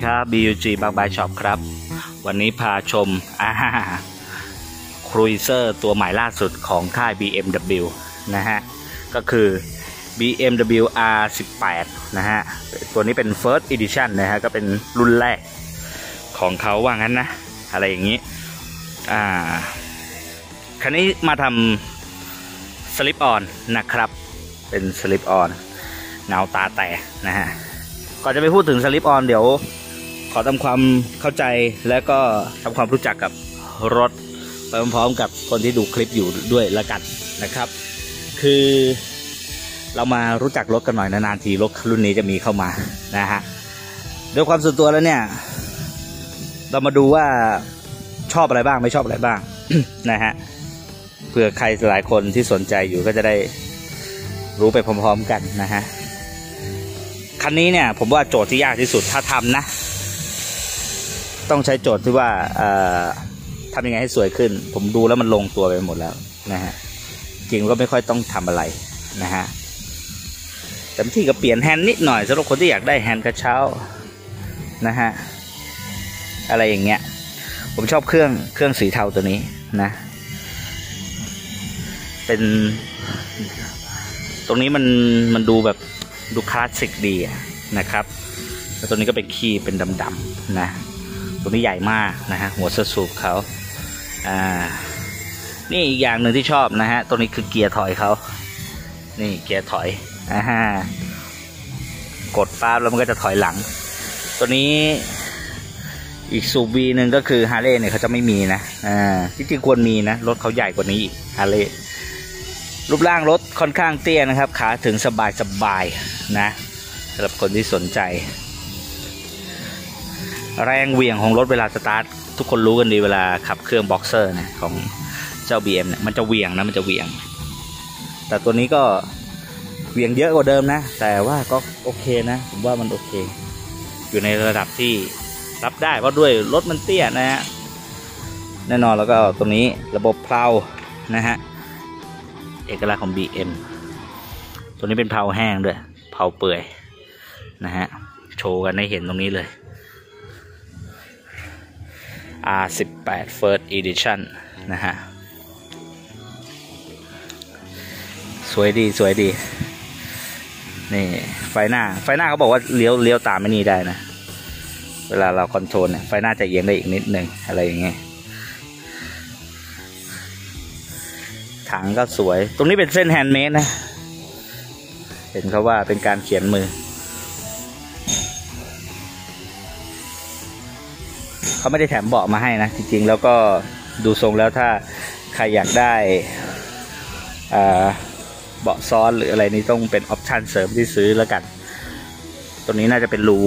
ดีครับ Bug Bike Shop ครับ วันนี้พาชมอา cruiser ตัวใหม่ล่าสุดของค่าย BMW นะฮะ ก็คือ BMW R18 นะฮะ ตัวนี้เป็น First Edition นะฮะ ก็เป็นรุ่นแรกของเขาว่างั้นนะ อะไรอย่างนี้ อ่า คันนี้มาทำ slip-on นะครับ เป็น slip-onเงาตาแต่นะฮะก่อนจะไปพูดถึงสลิปออนเดี๋ยว ขอทำความเข้าใจและก็ทำความรู้จักกับรถไปพร้อมๆกับคนที่ดูคลิปอยู่ด้วยละกันนะครับ คือเรามารู้จักรถกันหน่อยนานๆทีรถรุ่นนี้จะมีเข้ามานะฮะด้วยความส่วนตัวแล้วเนี่ย เรามาดูว่าชอบอะไรบ้างไม่ชอบอะไรบ้างนะฮะเผื่อใครหลายคนที่สนใจอยู่ก็จะได้รู้ไปพร้อม ๆ กันนะฮะคันนี้เนี่ยผมว่าโจทย์ที่ยากที่สุดถ้าทำนะ ต้องใช้โจทย์ที่ว่าทำยังไงให้สวยขึ้น ผมดูแล้วมันลงตัวไปหมดแล้วนะฮะจริงก็ไม่ค่อยต้องทำอะไรนะฮะแต่ที่ก็เปลี่ยนแฮนด์นิดหน่อยสำหรับคนที่อยากได้แฮนด์กระเช้านะฮะอะไรอย่างเงี้ย ผมชอบเครื่องเครื่องสีเทาตัวนี้นะ เป็น ตรงนี้มันมันดูแบบดูคลาสสิกดีนะครับ แล้วตัวนี้ก็เป็นคีย์เป็นดำๆนะ ตัวนี้ใหญ่มากนะฮะหัวสสูบเขาอ่านี่อีกอย่างหนึ่งที่ชอบนะฮะตัวนี้คือเกียร์ถอยเขานี่เกียร์ถอยอ่ากดปั๊บแล้วมันก็จะถอยหลัง ตัวนี้อีกสูบวีหนึ่งก็คือฮาร์เลย์เนี่ยเขาจะไม่มีนะอ่าที่จริงควรมีนะรถเขาใหญ่กว่านี้อีกฮาร์เลย์รูปร่างรถค่อนข้างเตี้ยนะครับ ขาถึงสบายสบายนะสำหรับคนที่สนใจ แรงเหวี่ยงของรถเวลาสตาร์ททุกคนรู้กันดีเวลาขับเครื่องบ็อกเซอร์นะของเจ้า BM เนี่ยมันจะเหวี่ยงนะมันจะเหวี่ยง แต่ตัวนี้ก็เหวี่ยงเยอะกว่าเดิมนะ แต่ว่าก็โอเคนะ ผมว่ามันโอเค อยู่ในระดับที่รับได้เพราะด้วยรถมันเตี้ยนะฮะแน่นอนแล้วก็ตรงนี้ระบบเพลานะฮะเอกลักษณ์ของ BM ตัวนี้เป็นเพลาแห้งด้วยเพลาเปื่อยนะฮะโชว์กันให้เห็นตรงนี้เลย R18 First Edition นะฮะ สวยดีสวยดี นี่ ไฟหน้า ไฟหน้าเขาบอกว่าเลี้ยวเลี้ยวตามไม่นี่ได้นะ เวลาเรา control เนี่ย ไฟหน้าจะเอียงได้อีกนิดหนึ่งอะไรอย่างเงี้ยถังก็สวย ตรงนี้เป็นเส้นแฮนด์เมดนะ เห็นเขาว่าเป็นการเขียนมือ เขาไม่ได้แถมเบาะมาให้นะ จริงๆ แล้วก็ดูทรงแล้วถ้าใครอยากได้เบาะซ้อนหรืออะไรนี้ต้องเป็นออปชันเสริมที่ซื้อแล้วกัน ตัวนี้น่าจะเป็นรู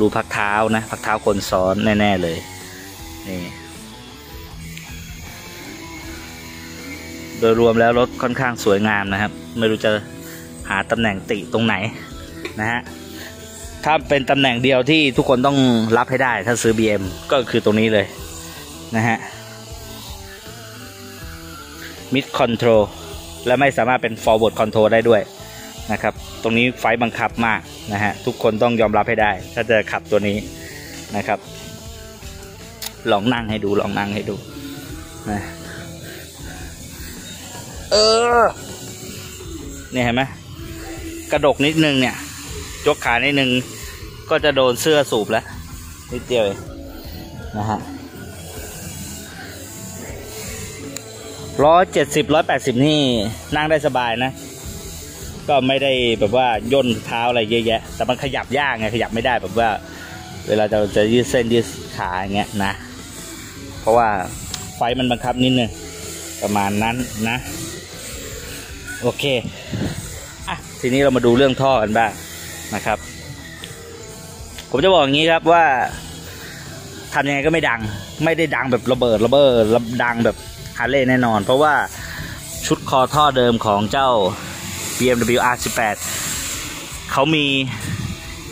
รูพักเท้านะ พักเท้าคนซ้อนแน่ ๆ เลยนี่โดยรวมแล้วรถค่อนข้างสวยงามนะครับ ไม่รู้จะหาตำแหน่งติตรงไหนนะฮะ ถ้าเป็นตำแหน่งเดียวที่ทุกคนต้องรับให้ได้ถ้าซื้อ BM ก็คือตรงนี้เลยนะฮะ Mid Control และไม่สามารถเป็น Forward Control ได้ด้วยนะครับ ตรงนี้ไฟบังคับมากนะฮะ ทุกคนต้องยอมรับให้ได้ ถ้าจะขับตัวนี้นะครับ ลองนั่งให้ดู ลองนั่งให้ดูนะเออเนี่ยเห็นไหมกระดกนิดนึงเนี่ย ยกขานิดนึงก็จะโดนเสื้อสูบแล้วนิดเดียวเองนะฮะร้อยเจ็ดสิบร้อยแปดสิบนี่นั่งได้สบายนะ ก็ไม่ได้แบบว่าย่นเท้าอะไรเยอะแยะ แต่มันขยับยากไงขยับไม่ได้แบบว่า เวลาเราจะยืดเส้นยืดขาอย่างเงี้ยนะ เพราะว่าไฟมันบังคับนิดนึงประมาณนั้นนะ โอเคอะทีนี้เรามาดูเรื่องท่อกันบ้าง นะครับ ผมจะบอกอย่างนี้ครับว่าทำยังไงก็ไม่ดัง ไม่ได้ดังแบบระเบิดระเบิดดังแบบฮาร์เลย์แน่นอน เพราะว่าชุดคอท่อเดิมของเจ้า BMW R18 เขามี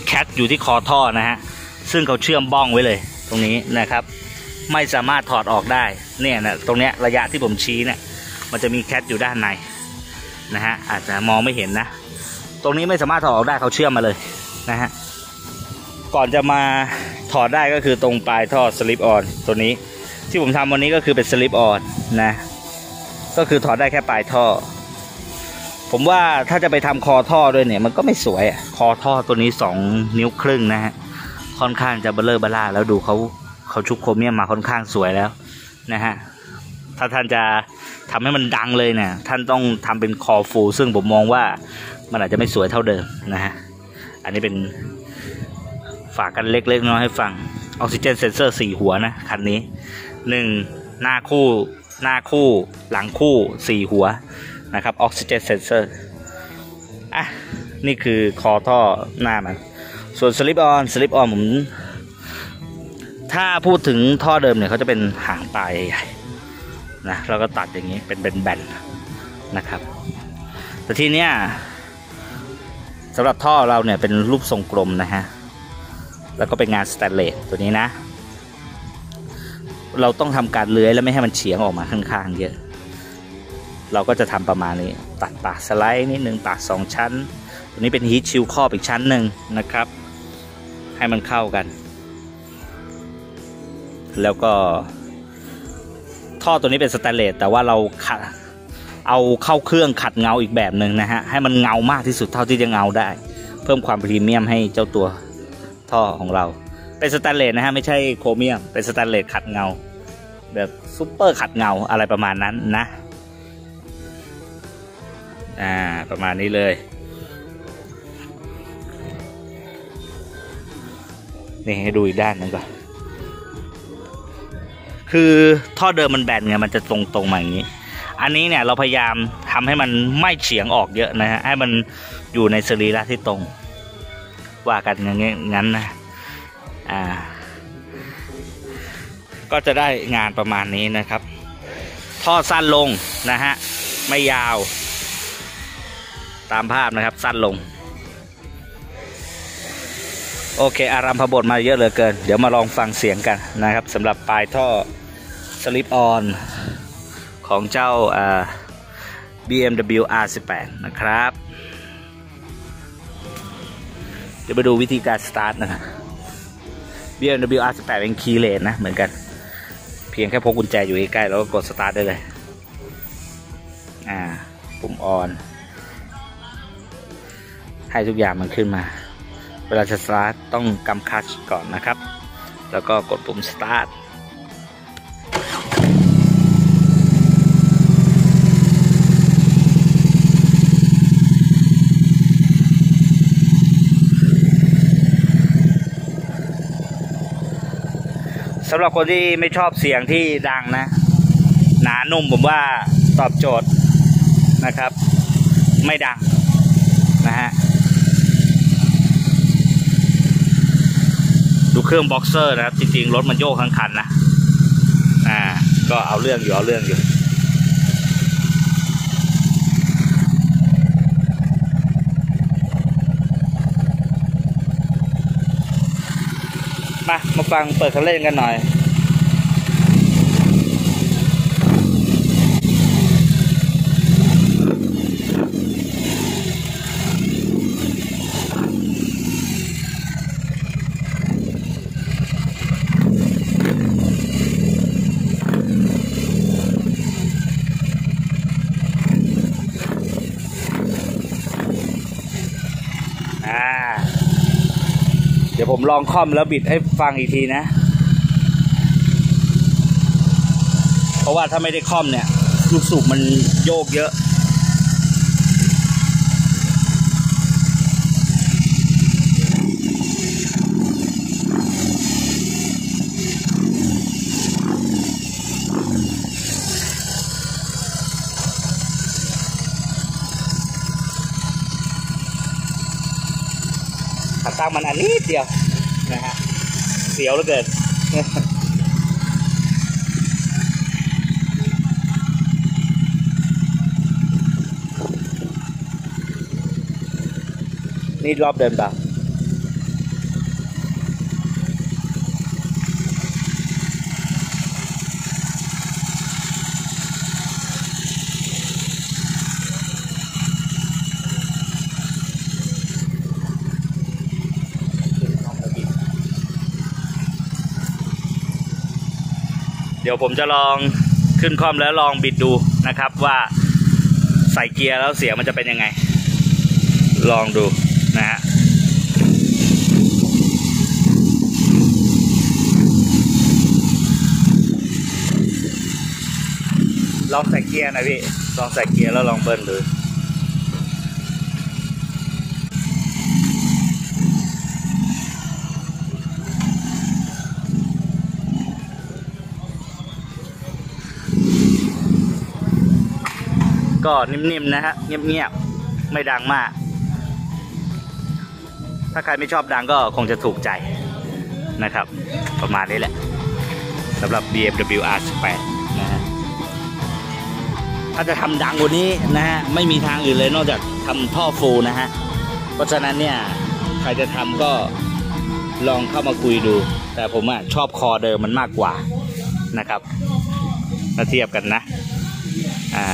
cat อยู่ที่คอท่อนะฮะ ซึ่งเขาเชื่อมบ้องไว้เลย ตรงนี้นะครับ ไม่สามารถถอดออกได้ เนี่ยนะตรงเนี้ยระยะที่ผมชี้เนี่ยมันจะมีแคทอยู่ด้านในนะฮะอาจจะมองไม่เห็นนะ ตรงนี้ไม่สามารถถอดออกได้เขาเชื่อมมาเลยนะฮะก่อนจะมาถอดได้ก็คือตรงปลายท่อสลิปออนตัวนี้ ที่ผมทำวันนี้ก็คือเป็นสลิปออนนะก็คือถอดได้แค่ปลายท่อ ผมว่าถ้าจะไปทำคอท่อด้วยเนี่ย มันก็ไม่สวยอะคอท่อตัวนี้สองนิ้วครึ่งนะฮะค่อนข้างจะเบ้อเร่อเบ้อร่าแล้วดูเขาเขาชุบโครเมียมมาค่อนข้างสวยแล้วนะฮะถ้าท่านจะ ทำให้มันดังเลยเนี่ยท่านต้องทำเป็นคอ full ซึ่งผมมองว่ามันอาจจะไม่สวยเท่าเดิมนะฮะอันนี้เป็นฝากกันเล็กๆน้อยให้ฟังออกซิเจนเซนเซอร์สี่หัวนะคันนี้หนึ่งหน้าคู่หน้าคู่หลังคู่สี่หัวนะครับออกซิเจนเซนเซอร์อะนี่คือคอท่อหน้ามันส่วน slip-on slip-on ผมถ้าพูดถึงท่อเดิมเนี่ยเขาจะเป็นหางปลายใหญ่ นะแล้วก็ตัดอย่างนี้เป็นแบนๆนะครับ แต่ทีเนี้ยสำหรับท่อเราเนี่ยเป็นรูปทรงกลมนะฮะแล้วก็เป็นงานสแตนเลสตัวนี้นะ เราต้องทำการเลื้อยแล้วไม่ให้มันเฉียงออกมาข้างๆเยอะ เราก็จะทำประมาณนี้ ตัดปากสไลด์นิดนึงปากสองชั้น ตัวนี้เป็น heat shield ครอบอีกชั้นหนึ่งนะครับ ให้มันเข้ากัน แล้วก็ ท่อตัวนี้เป็นสแตนเลสแต่ว่าเราขัดเอาเข้าเครื่องขัดเงาอีกแบบหนึ่งนะฮะให้มันเงามากที่สุดเท่าที่จะเงาได้ เพิ่มความพรีเมียมให้เจ้าตัวท่อของเรา เป็นสแตนเลสนะฮะไม่ใช่โครเมียม เป็นสแตนเลสขัดเงา แบบซุปเปอร์ขัดเงาอะไรประมาณนั้นนะอ่าประมาณนี้เลยนี่ให้ดูอีกด้านหนึงก่อน คือท่อเดิมมันแบนไงมันจะตรงตรงๆมาอย่างนี้ อันนี้เนี่ยเราพยายามทำให้มันไม่เฉียงออกเยอะนะฮะให้มันอยู่ในสรีระที่ตรง ว่ากันอย่างงี้งั้นนะอ่า ก็จะได้งานประมาณนี้นะครับ ท่อสั้นลงนะฮะไม่ยาว ตามภาพนะครับสั้นลงโอเค อารัมพบทมาเยอะเหลือเกิน เดี๋ยวมาลองฟังเสียงกันนะครับสำหรับปลายท่อ สลิปออนของเจ้า BMW R18 นะครับ เดี๋ยวไปดูวิธีการสตาร์ทนะครับ BMW R18 เป็น keyless นะ เหมือนกัน เพียงแค่พกกุญแจอยู่ใกล้ๆแล้วก็กดสตาร์ทได้เลย อ่า ปุ่ม on ให้ทุกอย่างมันขึ้นมา เวลาจะสตาร์ทต้องกำคลัตช์ก่อนนะครับ แล้วก็กดปุ่มสตาร์ท สำหรับคนที่ไม่ชอบเสียงที่ดังนะ หนานุ่มผมว่าตอบโจทย์นะครับ ไม่ดังนะฮะดูเครื่องบ็อกเซอร์นะครับ จริงๆ รถมันโยกทั้งคันนะ อ่า ก็เอาเรื่องอยู่เอาเรื่องอยู่ มามาฟังเปิดคันเร่งกันหน่อย ผมลองค่อมแล้วบิดให้ฟังอีกทีนะ เพราะว่าถ้าไม่ได้ค่อมเนี่ย ลูกสูบมันโยกเยอะขาตั้งมันอันนี้เดียว นะฮะเสียวเหลือเกินนี่รอบเดินป่ะ ดี๋ยวผมจะลองขึ้นคล่อมแล้วลองบิดดูนะครับว่าใส่เกียร์แล้วเสียงมันจะเป็นยังไง ลองดูนะฮะลองใส่เกียร์นะพี่ ลองใส่เกียร์แล้วลองเบิ้ลดู ก็นิ่มๆนะฮะเงียบๆไม่ดังมาก ถ้าใครไม่ชอบดังก็คงจะถูกใจนะครับ ประมาณนี้แหละสำหรับ BMW R18 นะฮะถ้าจะทำดังกว่านี้นะฮะไม่มีทางอื่นเลยนอกจากทำท่อฟูนะฮะเพราะฉะนั้นเนี่ยใครจะทำก็ลองเข้ามาคุยดู แต่ผมอะชอบคอเดิมมันมากกว่านะครับถ้าเทียบกันนะ อ่า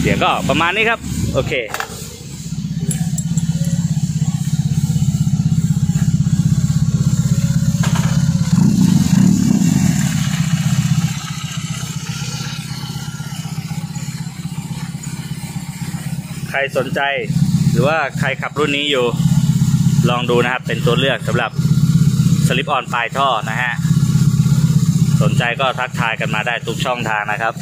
เสียงก็ประมาณนี้ครับ โอเคใครสนใจหรือว่าใครขับรุ่นนี้อยู่ ลองดูนะครับ เป็นตัวเลือกสำหรับสลิปออนปลายท่อนะฮะ สนใจก็ทักทายกันมาได้ทุกช่องทางนะครับ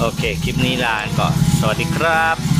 โอเค คลิปนี้ลาก่อน สวัสดีครับ